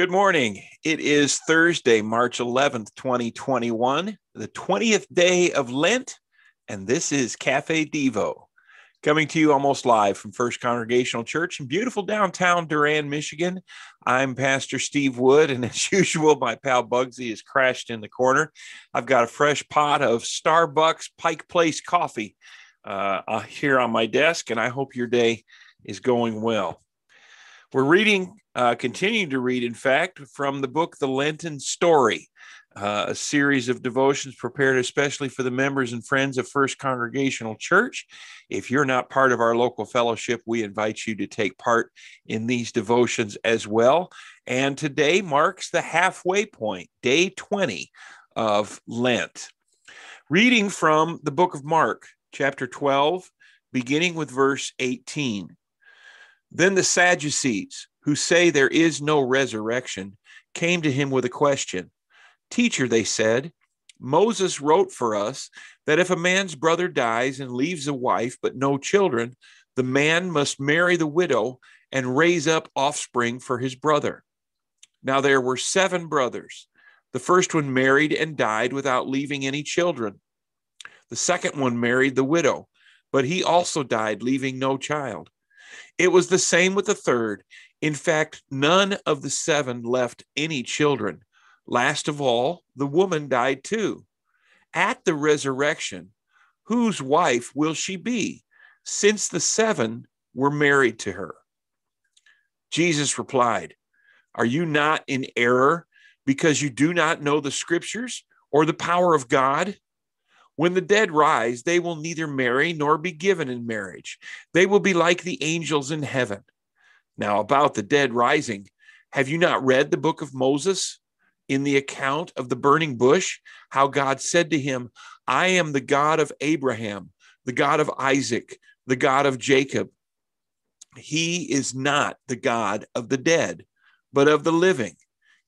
Good morning. It is Thursday, March 11th, 2021, the 20th day of Lent, and this is Cafe Devo, coming to you almost live from First Congregational Church in beautiful downtown Durand, Michigan. I'm Pastor Steve Wood, and as usual, my pal Bugsy is crashed in the corner. I've got a fresh pot of Starbucks Pike Place coffee uh, uh here on my desk, and I hope your day is going well. We're reading, uh, continuing to read, in fact, from the book The Lenten Story, uh, a series of devotions prepared especially for the members and friends of First Congregational Church. If you're not part of our local fellowship, we invite you to take part in these devotions as well. And today marks the halfway point, day 20 of Lent. Reading from the book of Mark, chapter 12, beginning with verse 18. Then the Sadducees, who say there is no resurrection, came to him with a question. Teacher, they said, Moses wrote for us that if a man's brother dies and leaves a wife but no children, the man must marry the widow and raise up offspring for his brother. Now there were seven brothers. The first one married and died without leaving any children. The second one married the widow, but he also died, leaving no child. It was the same with the third. In fact, none of the seven left any children. Last of all, the woman died too. At the resurrection, whose wife will she be, since the seven were married to her? Jesus replied, Are you not in error because you do not know the scriptures or the power of God? When the dead rise, they will neither marry nor be given in marriage. They will be like the angels in heaven. Now, about the dead rising, have you not read the book of Moses in the account of the burning bush? How God said to him, I am the God of Abraham, the God of Isaac, the God of Jacob. He is not the God of the dead, but of the living.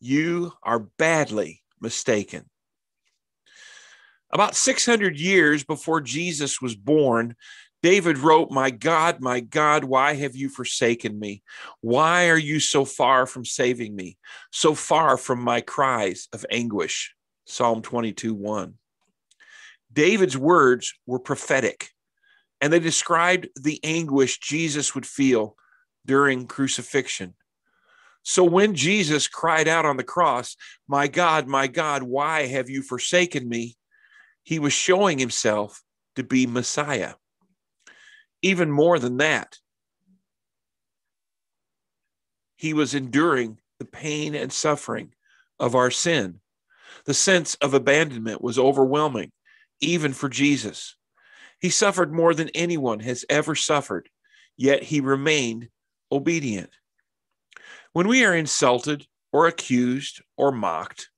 You are badly mistaken. About 600 years before Jesus was born, David wrote, My God, my God, why have you forsaken me? Why are you so far from saving me, so far from my cries of anguish? Psalm 22 1. David's words were prophetic, and they described the anguish Jesus would feel during crucifixion. So when Jesus cried out on the cross, My God, my God, why have you forsaken me? He was showing himself to be Messiah. Even more than that, he was enduring the pain and suffering of our sin. The sense of abandonment was overwhelming, even for Jesus. He suffered more than anyone has ever suffered, yet he remained obedient. When we are insulted or accused or mocked,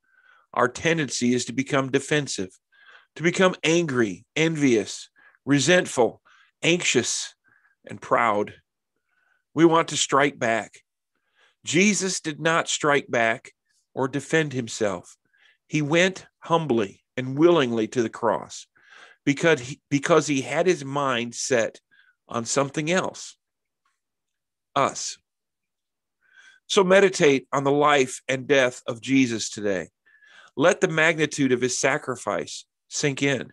our tendency is to become defensive to become angry, envious, resentful, anxious, and proud. We want to strike back. Jesus did not strike back or defend himself. He went humbly and willingly to the cross because he, because he had his mind set on something else us. So meditate on the life and death of Jesus today. Let the magnitude of his sacrifice sink in.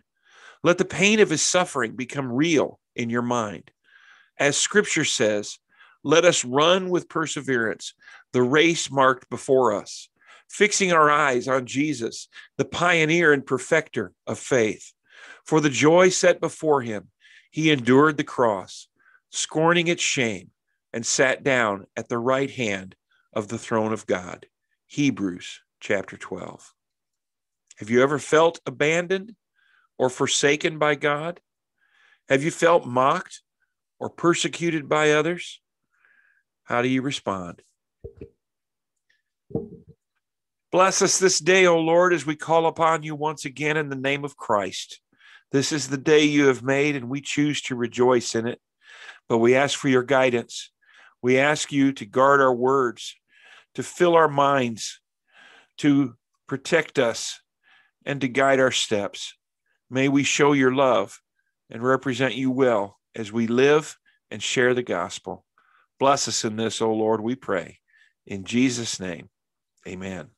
Let the pain of his suffering become real in your mind. As scripture says, let us run with perseverance the race marked before us, fixing our eyes on Jesus, the pioneer and perfecter of faith. For the joy set before him, he endured the cross, scorning its shame, and sat down at the right hand of the throne of God. Hebrews chapter 12. Have you ever felt abandoned or forsaken by God? Have you felt mocked or persecuted by others? How do you respond? Bless us this day, O Lord, as we call upon you once again in the name of Christ. This is the day you have made, and we choose to rejoice in it. But we ask for your guidance. We ask you to guard our words, to fill our minds, to protect us, and to guide our steps. May we show your love and represent you well as we live and share the gospel. Bless us in this, O Lord, we pray. In Jesus' name, Amen.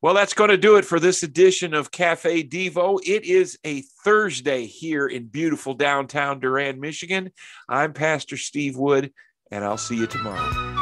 Well, that's going to do it for this edition of Cafe Devo. It is a Thursday here in beautiful downtown Durand, Michigan. I'm Pastor Steve Wood, and I'll see you tomorrow.